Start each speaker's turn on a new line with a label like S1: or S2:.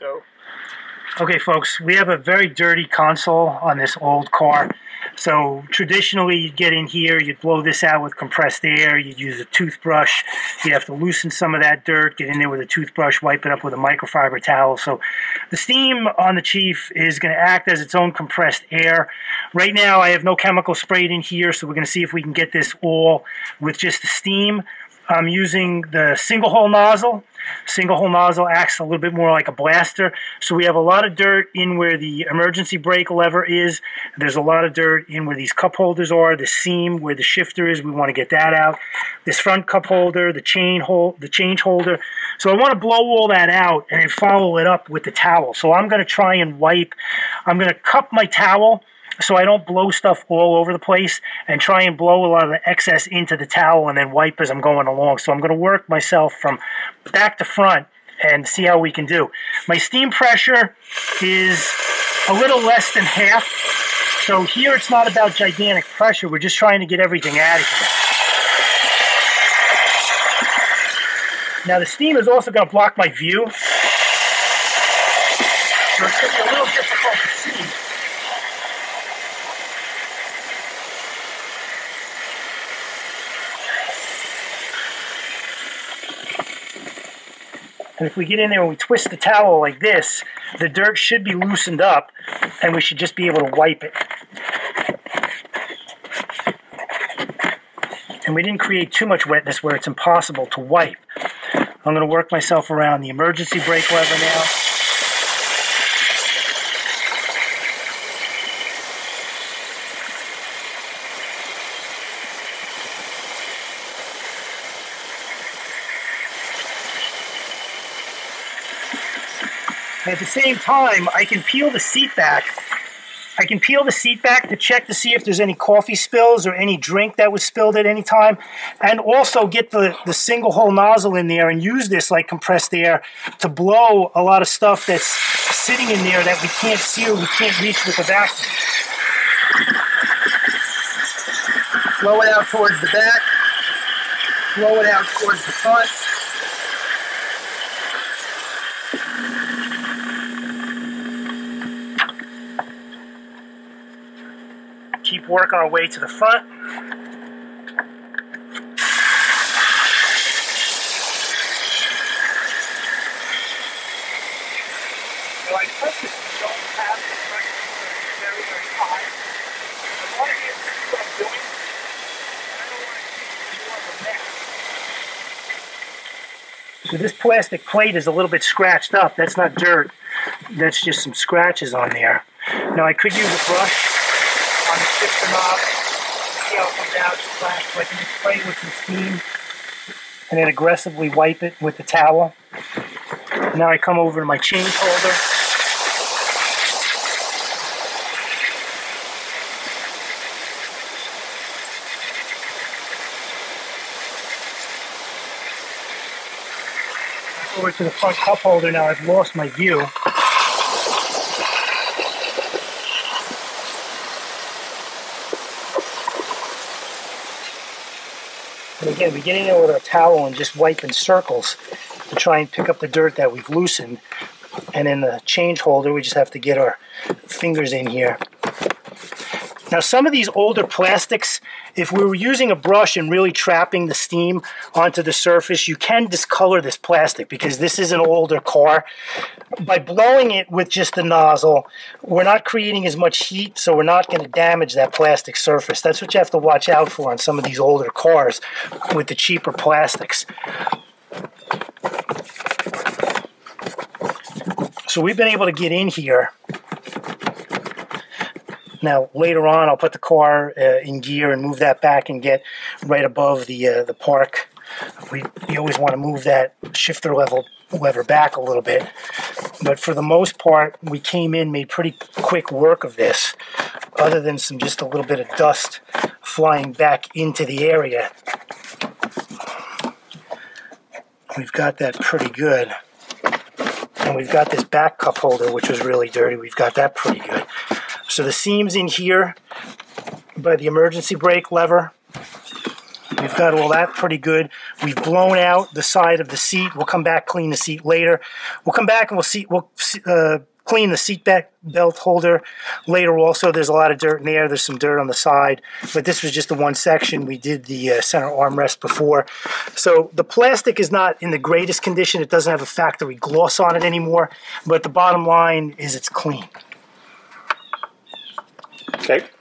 S1: Go. Okay, folks, we have a very dirty console on this old car. So traditionally, you'd get in here, you'd blow this out with compressed air, you'd use a toothbrush, you'd have to loosen some of that dirt, get in there with a toothbrush, wipe it up with a microfiber towel. So the steam on the Chief is going to act as its own compressed air. Right now, I have no chemical sprayed in here, so we're going to see if we can get this all with just the steam. I'm using the single hole nozzle. Single hole nozzle acts a little bit more like a blaster. So we have a lot of dirt in where the emergency brake lever is. There's a lot of dirt in where these cup holders are, the seam where the shifter is. We want to get that out. This front cup holder, the chain hole, the change holder. So I want to blow all that out and then follow it up with the towel. So I'm going to try and wipe. I'm going to cup my towel so I don't blow stuff all over the place and try and blow a lot of the excess into the towel and then wipe as I'm going along. So I'm going to work myself from back to front and see how we can do. My steam pressure is a little less than half. So here it's not about gigantic pressure. We're just trying to get everything out of here. Now the steam is also going to block my view. So it's going to be a little difficult to see. And if we get in there and we twist the towel like this, the dirt should be loosened up and we should just be able to wipe it. And we didn't create too much wetness where it's impossible to wipe. I'm going to work myself around the emergency brake lever now. At the same time, I can peel the seat back. I can peel the seat back to check to see if there's any coffee spills or any drink that was spilled at any time. And also get the, the single hole nozzle in there and use this like compressed air to blow a lot of stuff that's sitting in there that we can't see or we can't reach with the vacuum. Blow it out towards the back. Blow it out towards the front. Keep working our way to the front. So I purposely don't have the pressure very, very high. I want to get what I'm doing, and I don't want to keep more of a mess. So this plastic plate is a little bit scratched up. That's not dirt. That's just some scratches on there. Now I could use a brush on the shifter knob. See how it comes out, flash, so I can just spray with some steam and then aggressively wipe it with the towel. Now I come over to my change holder. Over to the front cup holder now, I've lost my view. And again, we get in there with our towel and just wipe in circles to try and pick up the dirt that we've loosened. And in the change holder, we just have to get our fingers in here. Now, some of these older plastics, if we were using a brush and really trapping the steam onto the surface, you can discolor this plastic because this is an older car. By blowing it with just the nozzle, we're not creating as much heat, so we're not going to damage that plastic surface. That's what you have to watch out for on some of these older cars with the cheaper plastics. So we've been able to get in here now later on, I'll put the car uh, in gear and move that back and get right above the uh, the park. We, we always want to move that shifter level lever back a little bit. But for the most part, we came in, made pretty quick work of this, other than some just a little bit of dust flying back into the area. We've got that pretty good. And we've got this back cup holder, which was really dirty. We've got that pretty good. So the seams in here by the emergency brake lever, we've got all that pretty good. We've blown out the side of the seat. We'll come back, clean the seat later. We'll come back and we'll see, we'll uh, clean the seat back belt holder later also. There's a lot of dirt in there. There's some dirt on the side, but this was just the one section. We did the uh, center armrest before. So the plastic is not in the greatest condition. It doesn't have a factory gloss on it anymore, but the bottom line is it's clean. Okay.